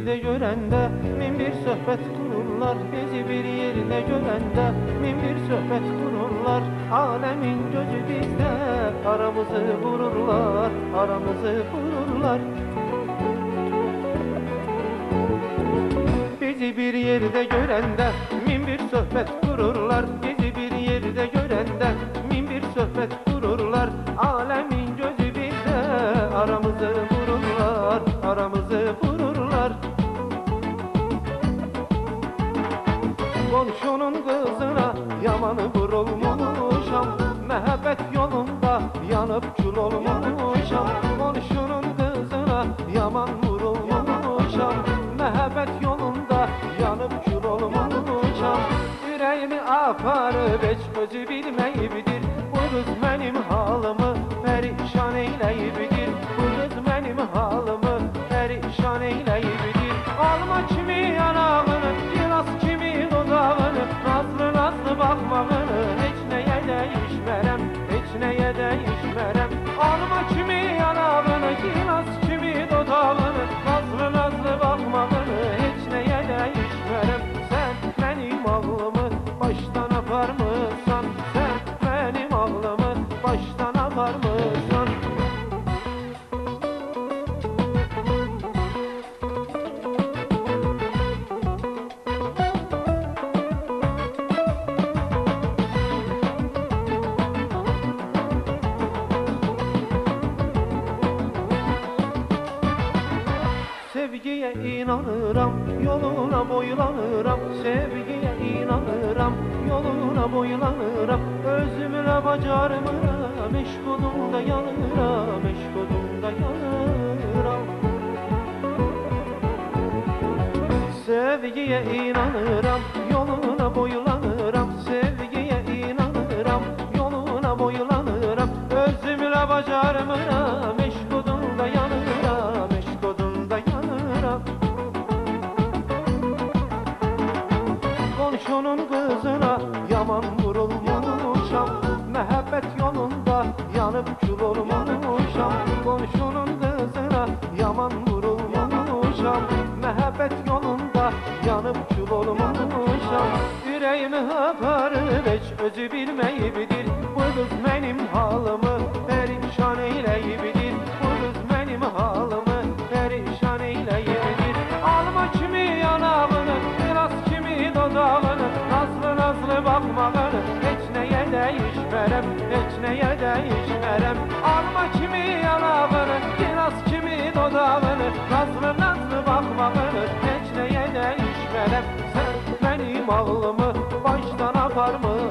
görende Min bir söhbət qururlar Bizi bir yerdə görəndə Min bir söhbət qururlar Aləmin gözü bizdə Aramızı vururlar Aramızı vururlar. Bizi bir yerde görende min bir sohbet Komşunun kızına yamanı vurulmuşam. Mehabbet yolunda yanıp kül olmuşam. Komşunun kızına yaman vurulmuşam. Mehabbet yolunda yanıp kül olmuşam. Yüreğimi aparıp hiç özü bilmeyibidir Bu kız benim inanıram, yoluna boylanıram Sevgiye inanıram, yoluna boylanıram. Özümle bacarmıram, eşkodumda yanıram Eşkodumda yanıram. Sevgiye inanıram, yoluna boylanıram Sevgiye inanıram, yoluna boylanıram. Özümle bacarmıram, vurulmuşam Mehabbet yolunda yanıp kül olmuşam. Yüreğimi aparıp hiç özü bilmeyibidir Bu kız benim halımı perişan eyleyibidir Bu kız benim halımı perişan eyleyibidir Alma kimi yanağını biraz kimi dodağını Nazlı nazlı bakmağını hiç neye değişmerem Hiç neye değişmerem Alma kimi yanağını biraz kimi dodağını yapar mı?